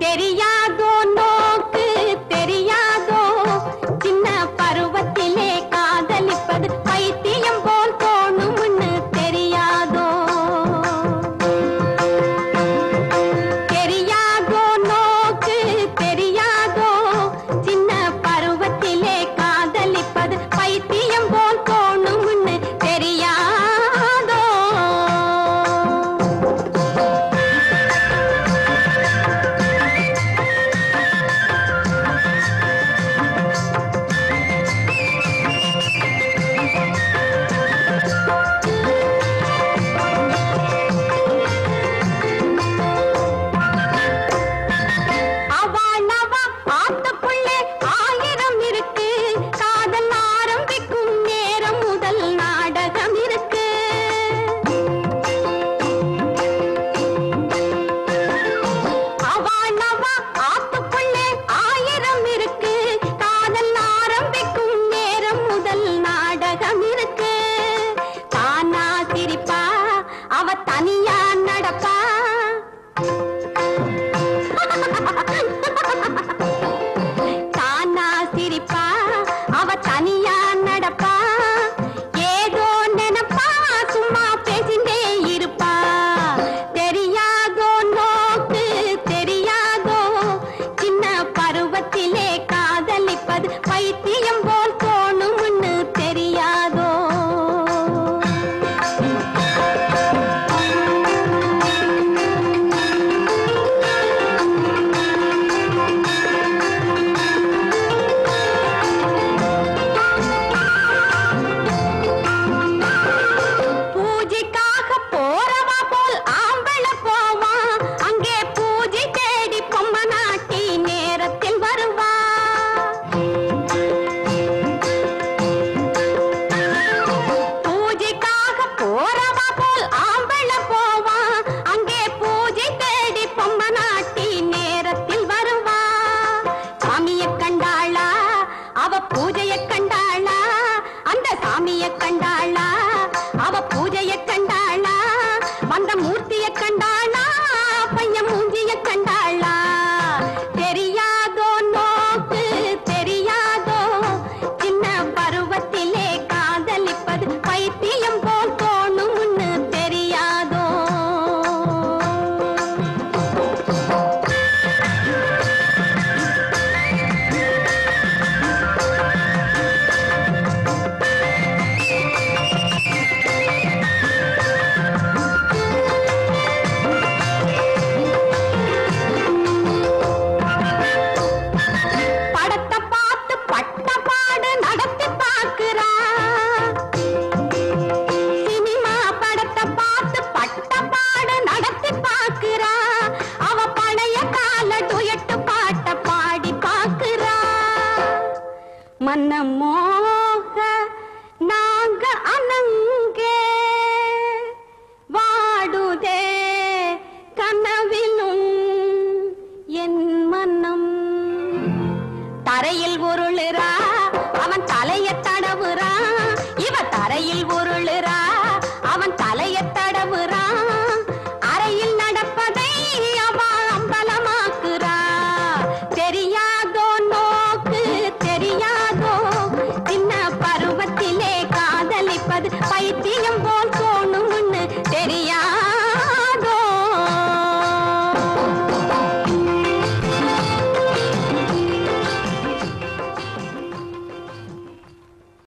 तेरी याद కండ மன்னமோக நாங்க அனங்கே